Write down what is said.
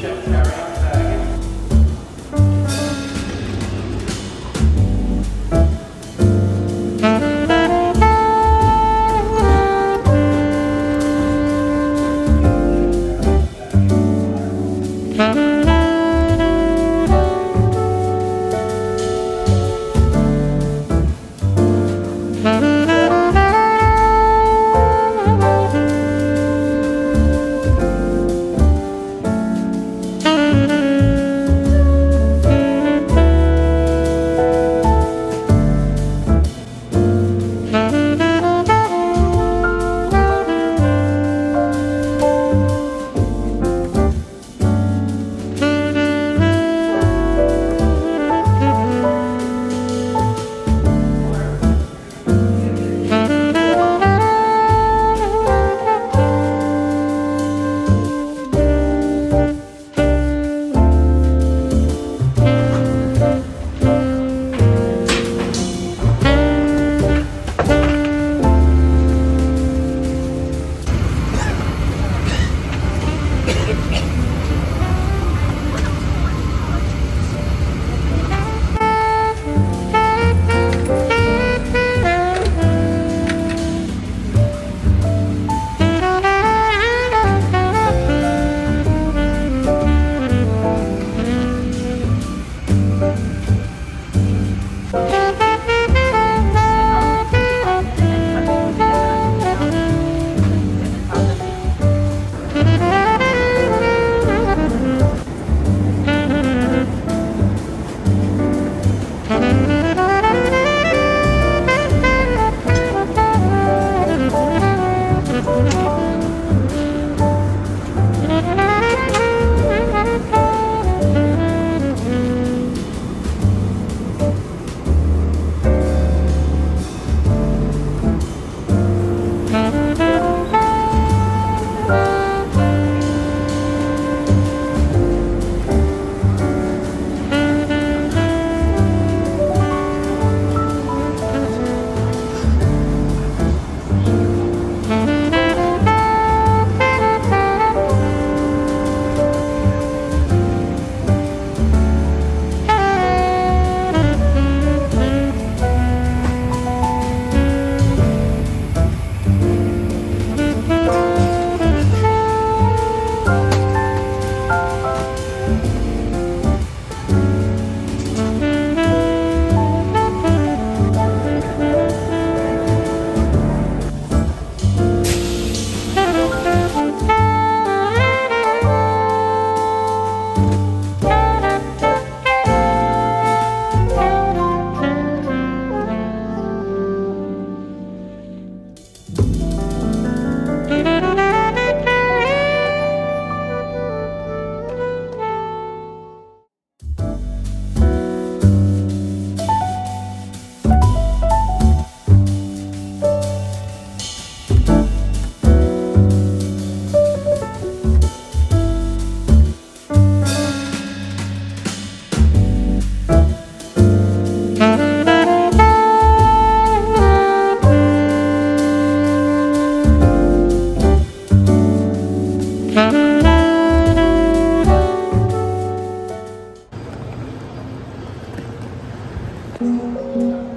check なるほど。